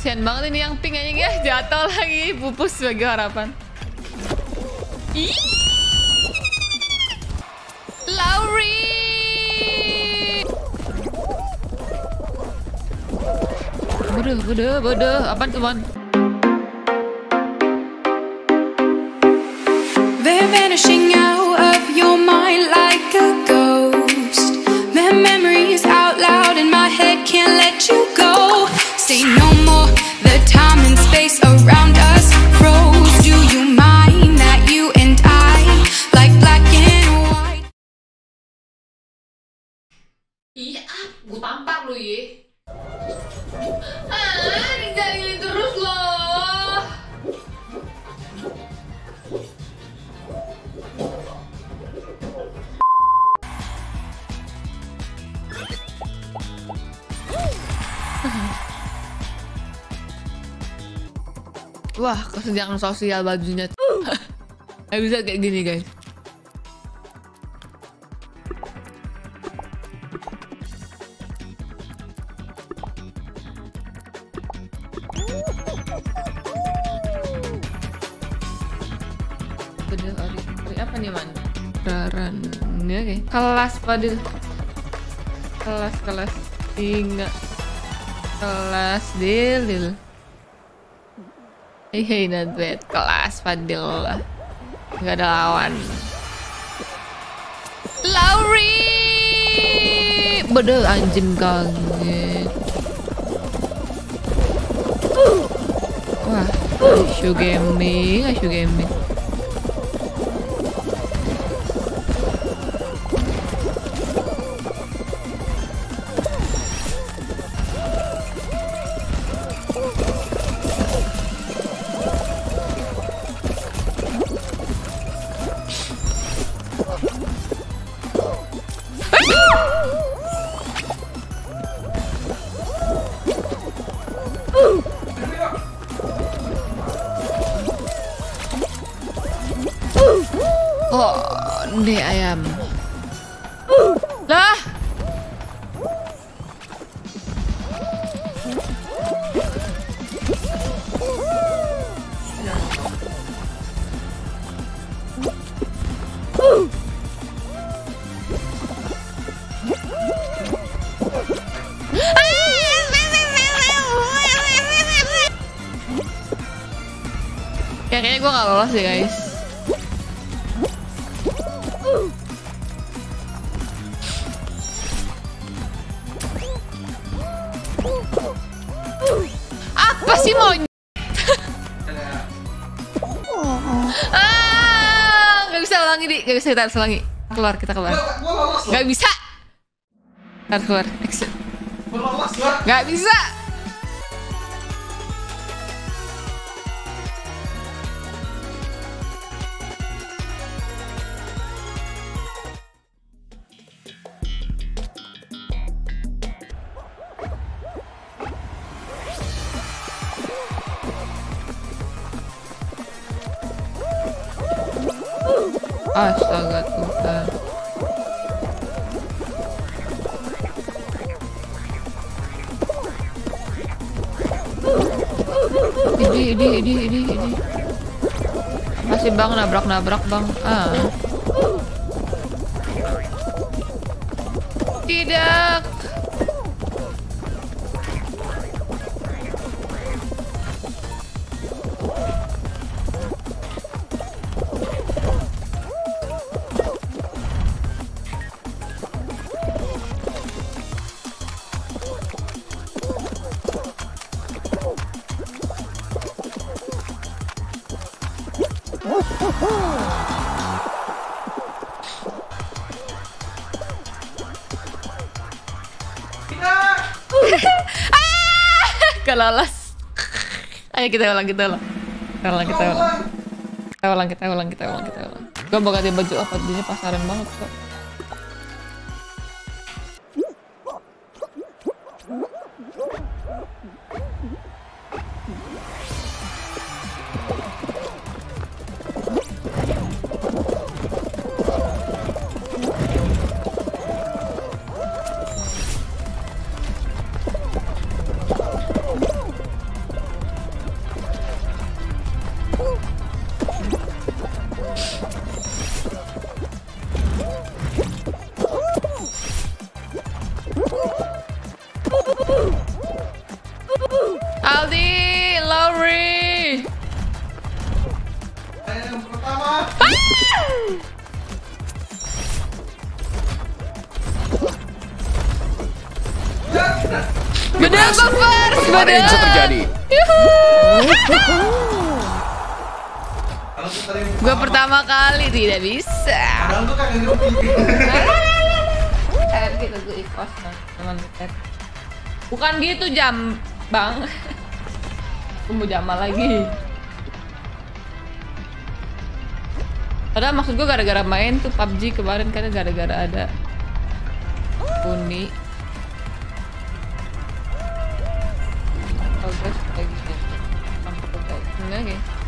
kasihan banget ini yang pink aja ya jatuh lagi pupus sebagai harapan. Ih. Lauri. Bodoh, bodoh, bodoh. Apaan tuh, Mon? They're vanishing Wah, kesenjangan sosial bajunya. Gak bisa kayak gini, guys. Apa nih, Man? Raran. Ini oke. Kelas, Padil. Kelas, kelas. Tiga. Kelas, Dilil. Hey, not bad. Kelas, Fadil. Gak ada lawan. Lauri! Bedel anjing kaget. Wah, Aisyu gaming, Aisyu gaming. Oh, ini ayam. Lah. Ya kayaknya gue gak lolos deh guys Sih mau ah, Gak bisa ulangi di. Gak bisa kita harus ulangi. Keluar kita keluar. Gak bisa. Harus keluar Exit Gak bisa Astaga Tuhan Ini, ini, ini, ini, ini Masih bang, nabrak-nabrak bang. Ah. Tidak Gak lolos. Ayo kita ulang, kita ulang. Kita ulang, kita ulang. Kita ulang, kita ulang, kita ulang, kita ulang. Gue mau ganti baju apa, dia pasaran banget kok Gue pertama kali tidak bisa. Padahal tuh kagak ngerti. Kita gue ikos teman dekat. Bukan gitu jam, bang. Mau jamal lagi. Padahal maksud gue gara-gara main tuh PUBG kemarin karena gara-gara ada Uni. Oh guys, kayak gini. Sampai ke kayak gini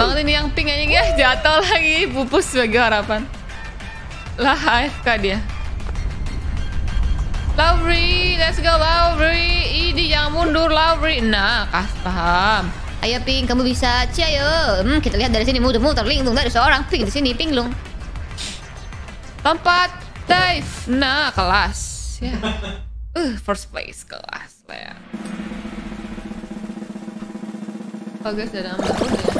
banget ini yang pink aja ya jatuh lagi pupus sebagai harapan. Lah AFK dia. Lauri, let's go Lauri. Ini jangan mundur Lauri. Nah, kas paham. Ayo Ping, kamu bisa. Ciao. Hmm, kita lihat dari sini muter-muter linglung dari seorang Ping di sini Pinglung. Tempat dive. Nah, kelas. Ya. Uh, first place kelas lah ya. Ambil dulu ya.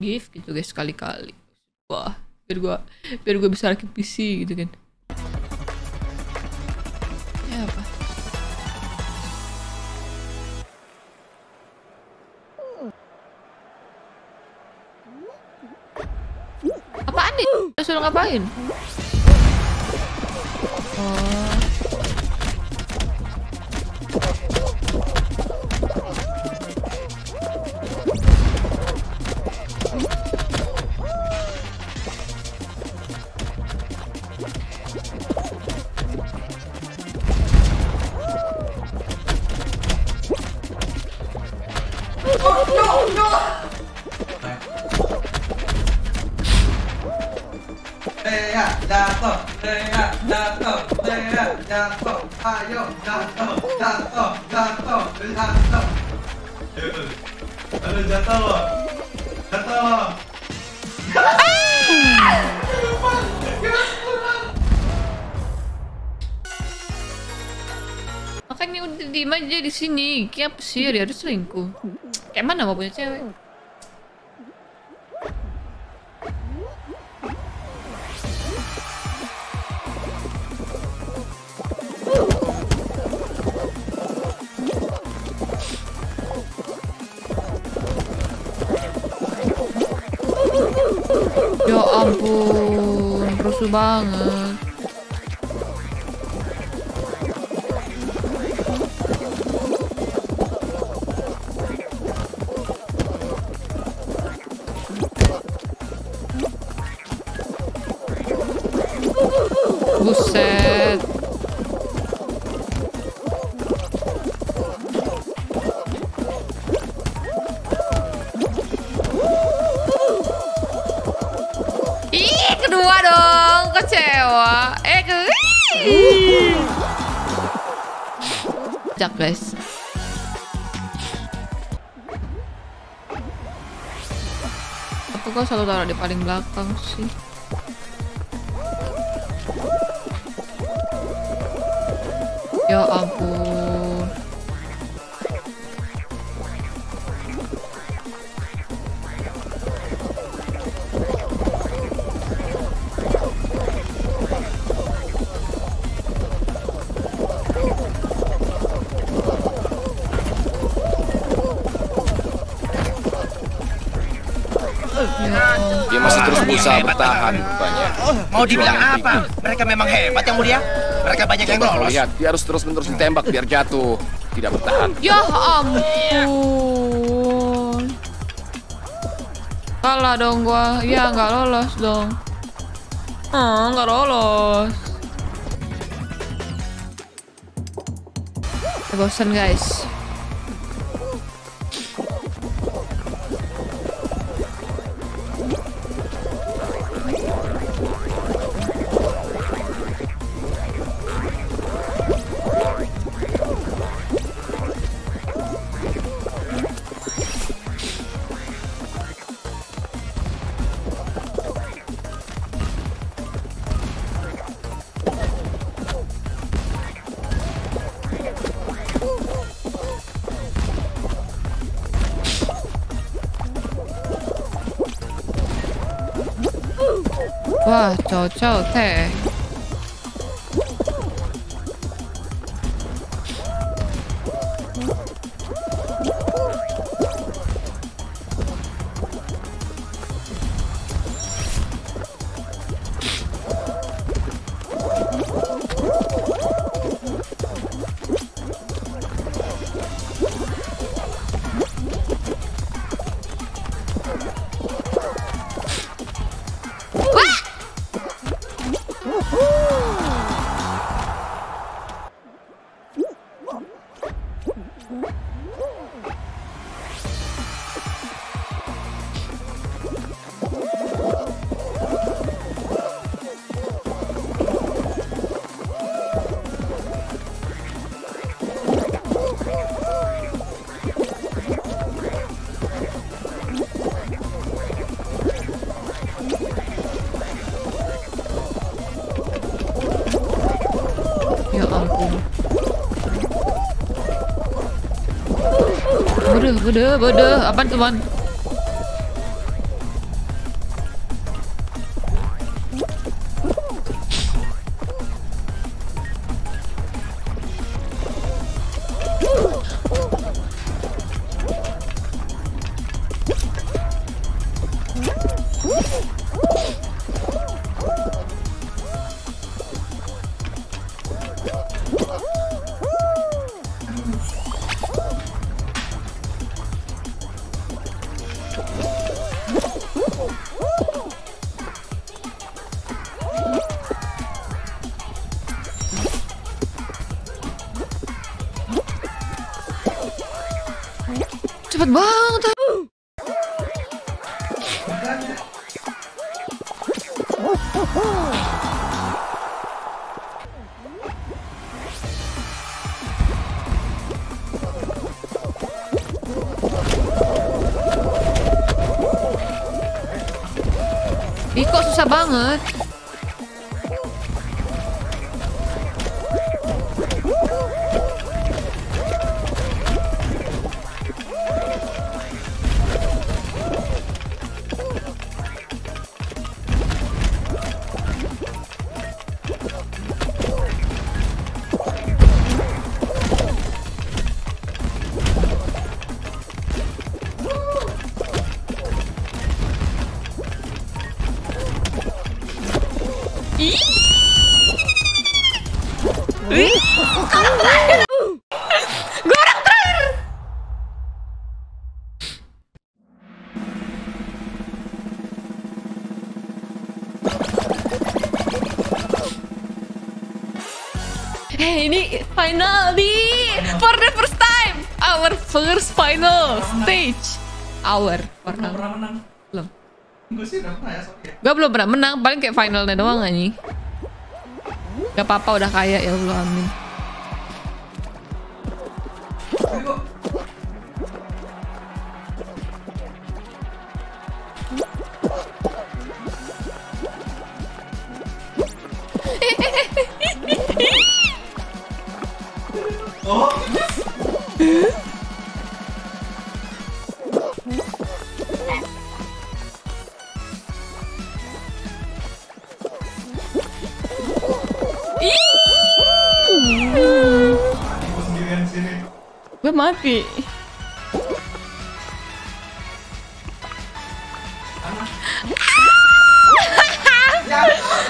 Gift gitu guys sekali-kali. Wah, biar gua biar gua bisa rakit PC gitu kan. Ya apa? Apaan nih? Suruh ngapain? Oh. Ayo jatuh, jatuh, jatuh, jatuh. Aduh jatuh loh, jatuh loh. Makanya udah diem aja di sini. Kayak apa sih? Dia harus selingkuh. Kayak mana mau punya cewek? Ampun, rusuh banget. Buset. Ih, kedua dong, kecewa. Eh, ke. Jak, guys. Aku kok selalu taruh di paling belakang sih? Ya ampun. Berusaha bertahan rupanya. Mau dibilang apa? Mereka memang hebat yang mulia. Mereka banyak yang lolos. lihat, dia harus terus-menerus ditembak biar jatuh. Tidak bertahan. Ya ampun. Kalah dong gua. Ya nggak lolos dong. Ah, nggak lolos. Ya, bosan guys. Wah, cocok teh. Ya Bodoh, bodoh, bodoh. Apaan tuh, Mon? Ih kok Eh ini final di for the first time. Our first final stage. Our Belum final pernah menang. belum. Gue sih udah pernah ya, oke. gue belum pernah menang. Paling kayak finalnya doang anjing. Gak apa-apa udah kaya. Ya Allah amin gue mati.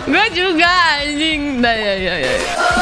Gue juga anjing. Dah ya ya ya ya.